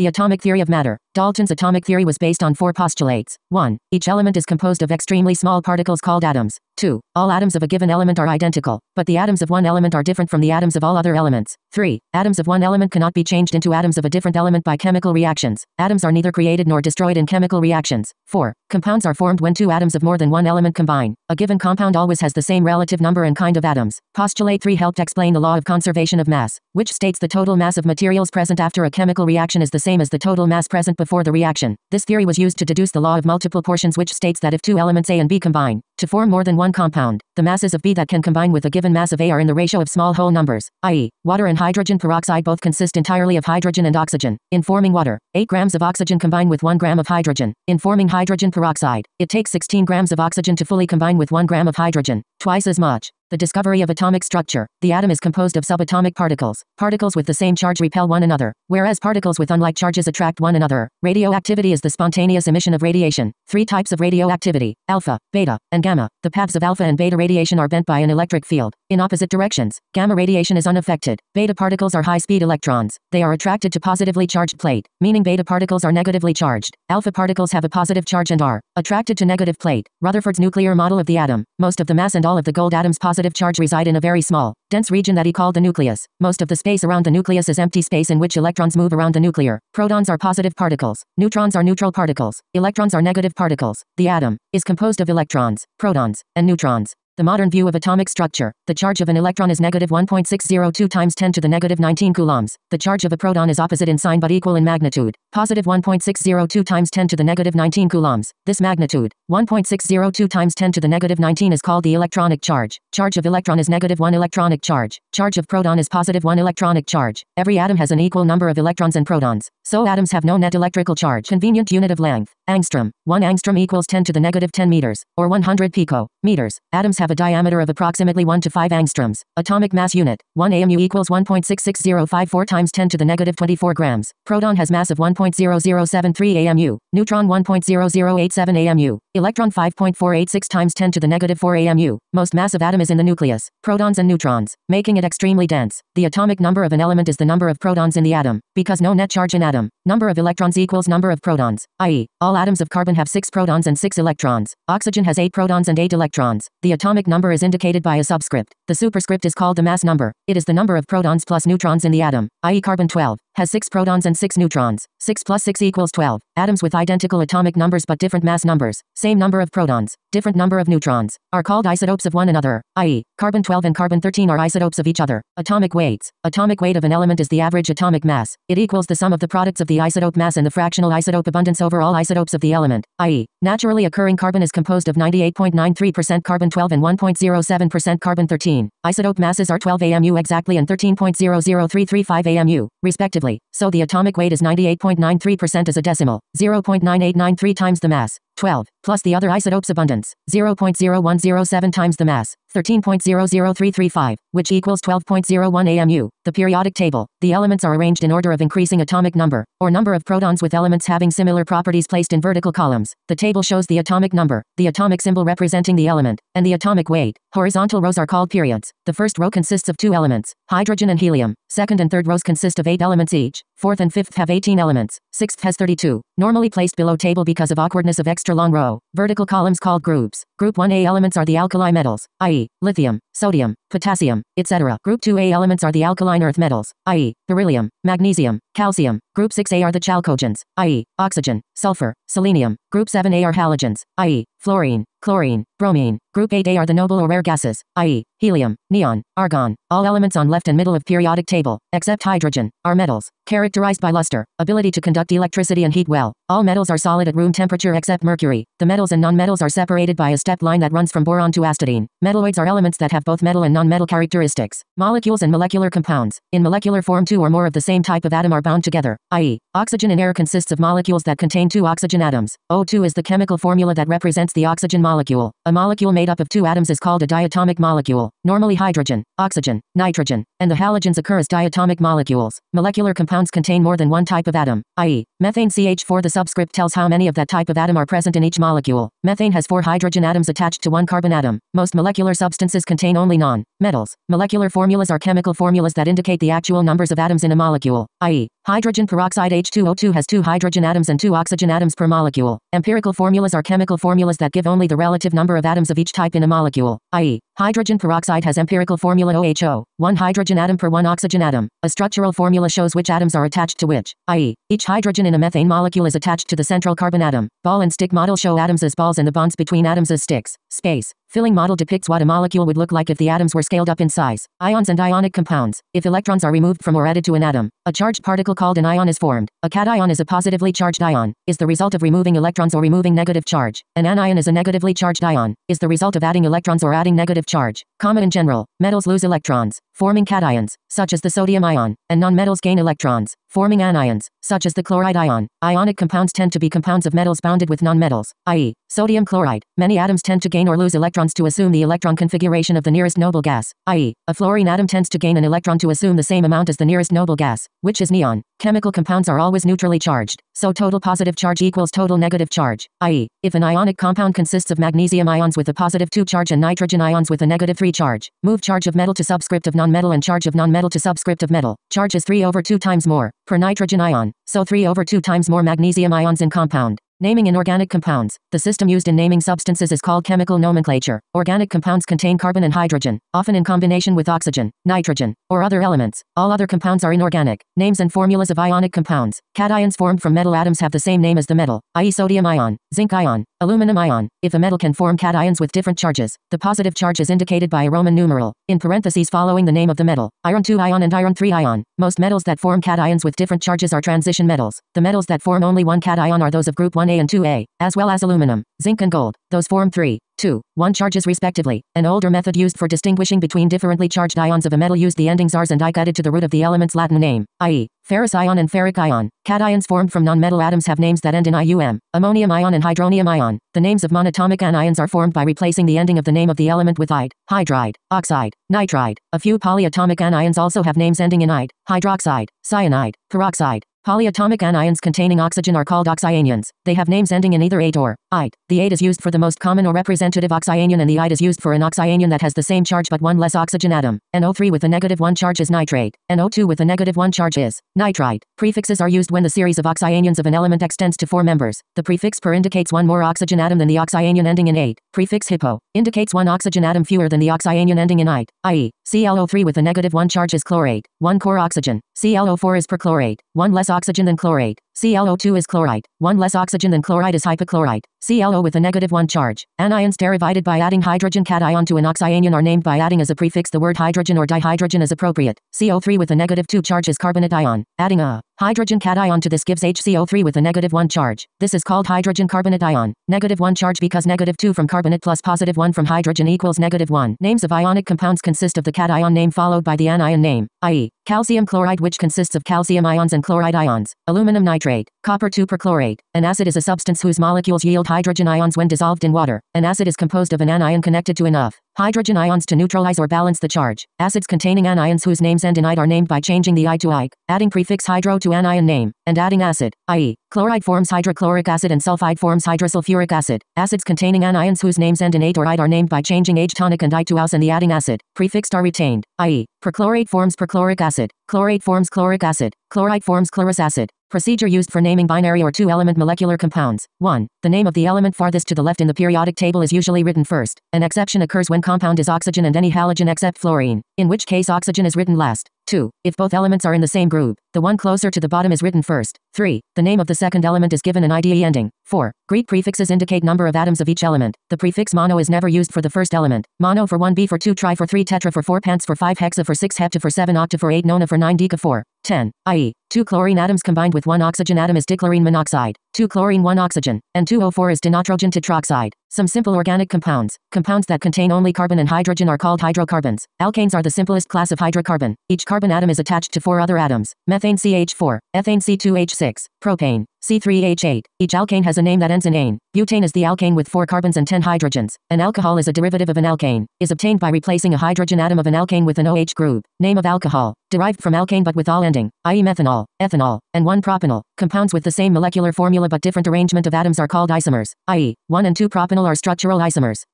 The atomic theory of matter. Dalton's atomic theory was based on four postulates. 1. Each element is composed of extremely small particles called atoms. 2. All atoms of a given element are identical, but the atoms of one element are different from the atoms of all other elements. 3. Atoms of one element cannot be changed into atoms of a different element by chemical reactions. Atoms are neither created nor destroyed in chemical reactions. 4. Compounds are formed when two atoms of more than one element combine. A given compound always has the same relative number and kind of atoms. Postulate 3 helped explain the law of conservation of mass, which states the total mass of materials present after a chemical reaction is the same as the total mass present before the reaction. This theory was used to deduce the law of multiple proportions which states that if two elements A and B combine, to form more than one compound, the masses of B that can combine with a given mass of A are in the ratio of small whole numbers, i.e., water and hydrogen peroxide both consist entirely of hydrogen and oxygen. In forming water, 8 grams of oxygen combine with 1 gram of hydrogen. In forming hydrogen peroxide, it takes 16 grams of oxygen to fully combine with 1 gram of hydrogen, twice as much. The discovery of atomic structure. The atom is composed of subatomic particles. Particles with the same charge repel one another, whereas particles with unlike charges attract one another. Radioactivity is the spontaneous emission of radiation. Three types of radioactivity, alpha, beta, and gamma. The paths of alpha and beta radiation are bent by an electric field. In opposite directions, gamma radiation is unaffected. Beta particles are high-speed electrons. They are attracted to positively charged plate, meaning beta particles are negatively charged. Alpha particles have a positive charge and are attracted to negative plate. Rutherford's nuclear model of the atom. Most of the mass and all of the gold atoms positive charge reside in a very small, dense region that he called the nucleus. Most of the space around the nucleus is empty space in which electrons move around the nuclear. Protons are positive particles. Neutrons are neutral particles. Electrons are negative particles. The atom is composed of electrons, protons, and neutrons. The modern view of atomic structure, the charge of an electron is negative 1.602 times 10 to the negative 19 coulombs. The charge of a proton is opposite in sign but equal in magnitude. Positive 1.602 times 10 to the negative 19 coulombs. This magnitude, 1.602 times 10 to the negative 19 is called the electronic charge. Charge of electron is negative 1 electronic charge. Charge of proton is positive 1 electronic charge. Every atom has an equal number of electrons and protons. So atoms have no net electrical charge. Convenient unit of length. Angstrom. 1 angstrom equals 10 to the negative 10 meters, or 100 pico meters. Atoms have a diameter of approximately 1 to 5 angstroms. Atomic mass unit. 1 AMU equals 1.66054 times 10 to the negative 24 grams. Proton has mass of 1.0073 AMU. Neutron 1.0087 AMU. Electron 5.486 times 10 to the negative 4 AMU. Most massive atom is in the nucleus. Protons and neutrons, making it extremely dense. The atomic number of an element is the number of protons in the atom, because no net charge in atom. Number of electrons equals number of protons, i.e., all atoms of carbon have 6 protons and 6 electrons. Oxygen has 8 protons and 8 electrons. The atomic number is indicated by a subscript. The superscript is called the mass number. It is the number of protons plus neutrons in the atom, i.e. carbon 12 has 6 protons and 6 neutrons. 6 plus 6 equals 12. Atoms with identical atomic numbers but different mass numbers, same number of protons, different number of neutrons, are called isotopes of one another, i.e., carbon 12 and carbon 13 are isotopes of each other. Atomic weights. Atomic weight of an element is the average atomic mass. It equals the sum of the products of the isotope mass and the fractional isotope abundance over all isotopes of the element, i.e., naturally occurring carbon is composed of 98.93% carbon 12 and 1.07% carbon 13. Isotope masses are 12 AMU exactly and 13.00335 AMU, respectively, so the atomic weight is 98.93% as a decimal, 0.9893 times the mass. 12, plus the other isotopes abundance, 0.0107 times the mass, 13.00335, which equals 12.01 AMU. The periodic table. The elements are arranged in order of increasing atomic number, or number of protons with elements having similar properties placed in vertical columns. The table shows the atomic number, the atomic symbol representing the element, and the atomic weight. Horizontal rows are called periods. The first row consists of two elements, hydrogen and helium. Second and third rows consist of eight elements each. Fourth and fifth have 18 elements. Sixth has 32. Normally placed below table because of awkwardness of extra long row. Vertical columns called groups. Group 1A elements are the alkali metals, i.e., lithium, sodium, potassium, etc. Group 2A elements are the alkaline earth metals, i.e., beryllium, magnesium, calcium. Group 6A are the chalcogens, i.e., oxygen, sulfur, selenium. Group 7A are halogens, i.e., fluorine, chlorine, bromine. Group 8A are the noble or rare gases, i.e., helium, neon, argon. All elements on left and middle of periodic table, except hydrogen, are metals, characterized by luster, ability to conduct electricity and heat well. All metals are solid at room temperature except mercury. The metals and nonmetals are separated by a step line that runs from boron to astatine. Metalloids are elements that have both metal and nonmetal characteristics. Molecules and molecular compounds. In molecular form two or more of the same type of atom are bound together, i.e., oxygen in air consists of molecules that contain two oxygen atoms. O2 is the chemical formula that represents the oxygen molecule. A molecule made up of two atoms is called a diatomic molecule. Normally hydrogen, oxygen, nitrogen, and the halogens occur as diatomic molecules. Molecular compounds contain more than one type of atom, i.e., methane CH4 the subscript tells how many of that type of atom are present in each molecule. Methane has four hydrogen atoms attached to one carbon atom. Most molecular substances contain only non Metals. Molecular formulas are chemical formulas that indicate the actual numbers of atoms in a molecule, i.e., hydrogen peroxide H2O2 has two hydrogen atoms and two oxygen atoms per molecule. Empirical formulas are chemical formulas that give only the relative number of atoms of each type in a molecule, i.e., hydrogen peroxide has empirical formula OHO, one hydrogen atom per one oxygen atom. A structural formula shows which atoms are attached to which, i.e., each hydrogen in a methane molecule is attached to the central carbon atom. Ball and stick model show atoms as balls and the bonds between atoms as sticks. Space. Filling model depicts what a molecule would look like if the atoms were scaled up in size. Ions and ionic compounds. If electrons are removed from or added to an atom, a charged particle called an ion is formed. A cation is a positively charged ion, is the result of removing electrons or removing negative charge. An anion is a negatively charged ion, is the result of adding electrons or adding negative charge. Comma in general, metals lose electrons, forming cations, such as the sodium ion, and nonmetals gain electrons, forming anions, such as the chloride ion. Ionic compounds tend to be compounds of metals bounded with nonmetals, i.e., sodium chloride. Many atoms tend to gain or lose electrons to assume the electron configuration of the nearest noble gas, i.e., a fluorine atom tends to gain an electron to assume the same amount as the nearest noble gas, which is neon. Chemical compounds are always neutrally charged, so total positive charge equals total negative charge, i.e., if an ionic compound consists of magnesium ions with a positive 2 charge and nitrogen ions with a negative 3 charge, move charge of metal to subscript of nonmetal and charge of nonmetal to subscript of metal, charge is 3 over 2 times more, per nitrogen ion, so 3 over 2 times more magnesium ions in compound. Naming inorganic compounds. The system used in naming substances is called chemical nomenclature. Organic compounds contain carbon and hydrogen, often in combination with oxygen, nitrogen, or other elements. All other compounds are inorganic. Names and formulas of ionic compounds. Cations formed from metal atoms have the same name as the metal, i.e. sodium ion, zinc ion, aluminum ion. If a metal can form cations with different charges, the positive charge is indicated by a Roman numeral, in parentheses following the name of the metal. Iron 2 ion and iron 3 ion. Most metals that form cations with different charges are transition metals. The metals that form only one cation are those of group 1 1A and 2A, as well as aluminum, zinc and gold. Those form 3, 2, 1 charges respectively. An older method used for distinguishing between differently charged ions of a metal used the endings ars and ic added to the root of the element's Latin name, i.e., ferrous ion and ferric ion. Cations formed from nonmetal atoms have names that end in ium, ammonium ion and hydronium ion. The names of monatomic anions are formed by replacing the ending of the name of the element with ide, hydride, oxide, nitride. A few polyatomic anions also have names ending in ide, hydroxide, cyanide, peroxide, Polyatomic anions containing oxygen are called oxyanions. They have names ending in either ate or ite. The ate is used for the most common or representative oxyanion and the ite is used for an oxyanion that has the same charge but one less oxygen atom. NO3 with a negative 1 charge is nitrate. And NO2 with a negative 1 charge is nitrite. Prefixes are used when the series of oxyanions of an element extends to four members. The prefix per indicates one more oxygen atom than the oxyanion ending in ate. Prefix hypo indicates one oxygen atom fewer than the oxyanion ending in ite, i.e., ClO3 with a negative 1 charge is chlorate, 1 core oxygen. ClO4 is perchlorate, 1 less oxygen than chlorate. ClO2 is chlorite. One less oxygen than chlorite is hypochlorite. ClO with a negative 1 charge. Anions derivated by adding hydrogen cation to an oxyanion are named by adding as a prefix the word hydrogen or dihydrogen as appropriate. CO3 with a negative 2 charge is carbonate ion. Adding a hydrogen cation to this gives HCO3 with a negative 1 charge. This is called hydrogen carbonate ion. Negative 1 charge because negative 2 from carbonate plus positive 1 from hydrogen equals negative 1. Names of ionic compounds consist of the cation name followed by the anion name, i.e., calcium chloride which consists of calcium ions and chloride ions, aluminum nitrate, copper 2 perchlorate. An acid is a substance whose molecules yield hydrogen ions when dissolved in water. An acid is composed of an anion connected to enough hydrogen ions to neutralize or balance the charge. Acids containing anions whose names end in ide are named by changing the i to ike, adding prefix hydro to anion name, and adding acid, i.e., chloride forms hydrochloric acid and sulfide forms hydrosulfuric acid. Acids containing anions whose names end in ate or ide are named by changing H tonic and I to aus and the adding acid, prefixed are retained, i.e., perchlorate forms perchloric acid, chlorate forms chloric acid, chlorite forms chlorous acid. Procedure used for naming binary or two-element molecular compounds. 1. The name of the element farthest to the left in the periodic table is usually written first. An exception occurs when compound is oxygen and any halogen except fluorine, in which case oxygen is written last. 2. If both elements are in the same group, the one closer to the bottom is written first. 3. The name of the second element is given an IDE ending. 4. Greek prefixes indicate number of atoms of each element. The prefix mono is never used for the first element. Mono for 1 B for 2 tri for 3 tetra for 4 pents for 5 hexa for 6 hepta for 7 octa for 8 nona for 9 deca for 10, i.e., 2 chlorine atoms combined with 1 oxygen atom is dichlorine monoxide, 2 chlorine 1 oxygen, and 2O4 is dinitrogen tetroxide. Some simple organic compounds, compounds that contain only carbon and hydrogen are called hydrocarbons. Alkanes are the simplest class of hydrocarbon. Each carbon atom is attached to four other atoms, methane CH4, ethane C2H6, propane, C3H8. Each alkane has a name that ends in ane. Butane is the alkane with 4 carbons and 10 hydrogens. An alcohol is a derivative of an alkane. Is obtained by replacing a hydrogen atom of an alkane with an OH group. Name of alcohol. Derived from alkane but with all ending, i.e. methanol, ethanol, and 1-propanol. Compounds with the same molecular formula but different arrangement of atoms are called isomers, i.e. 1 and 2-propanol are structural isomers.